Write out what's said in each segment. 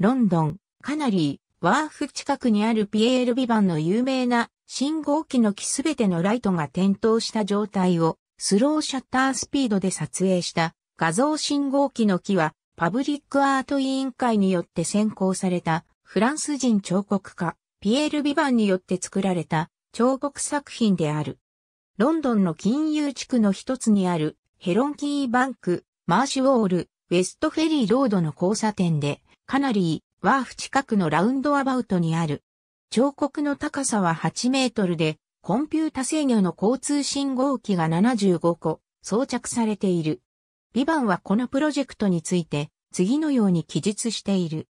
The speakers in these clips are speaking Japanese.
ロンドン、カナリー、ワーフ近くにあるピエール・ビバンの有名な信号機の木すべてのライトが点灯した状態をスローシャッタースピードで撮影した画像信号機の木はパブリックアート委員会によって選考されたフランス人彫刻家ピエール・ビバンによって作られた彫刻作品である。ロンドンの金融地区の一つにあるヘロンキーバンク、マーシュウォール、ウェストフェリーロードの交差点でかなりワーフ近くのラウンドアバウトにある。彫刻の高さは8メートルで、コンピュータ制御の交通信号機が75個装着されている。ビバンはこのプロジェクトについて次のように記述している。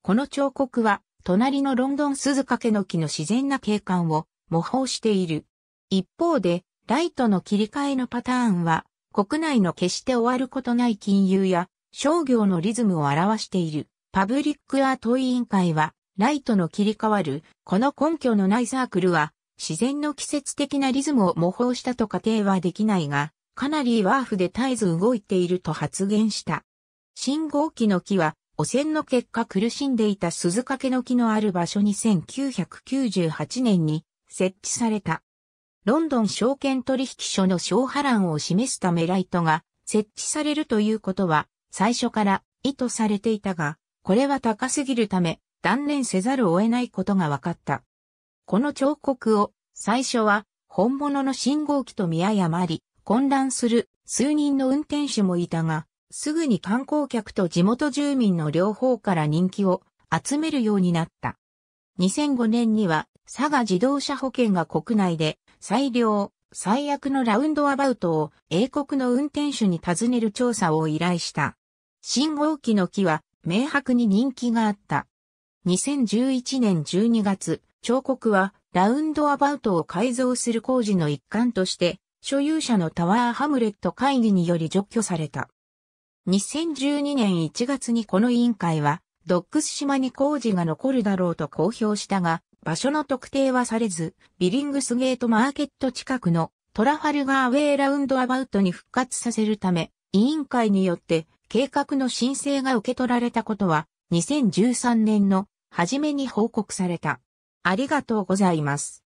この彫刻は隣のロンドン鈴掛の木の自然な景観を模倣している。一方で、ライトの切り替えのパターンは国内の決して終わることない金融や商業のリズムを表している。パブリックアート委員会は、ライトの切り替わる、この根拠のないサークルは、自然の季節的なリズムを模倣したと仮定はできないが、かなりワーフで絶えず動いていると発言した。信号機の木は、汚染の結果苦しんでいた鈴掛の木のある場所に1998年に設置された。ロンドン証券取引所の小波乱を示すためライトが設置されるということは最初から意図されていたが、これは高すぎるため断念せざるを得ないことが分かった。この彫刻を最初は本物の信号機と見誤り混乱する数人の運転手もいたが、すぐに観光客と地元住民の両方から人気を集めるようになった。2005年には佐賀自動車保険が国内で最良、最悪のラウンドアバウトを英国の運転手に尋ねる調査を依頼した。信号機の木は明白に人気があった。2011年12月、彫刻はラウンドアバウトを改造する工事の一環として、所有者のタワーハムレット会議により除去された。2012年1月にこの委員会は、ドックス島に工事が残るだろうと公表したが、場所の特定はされず、ビリングスゲートマーケット近くのトラファルガーウェイラウンドアバウトに復活させるため、委員会によって計画の申請が受け取られたことは、2013年の初めに報告された。ありがとうございます。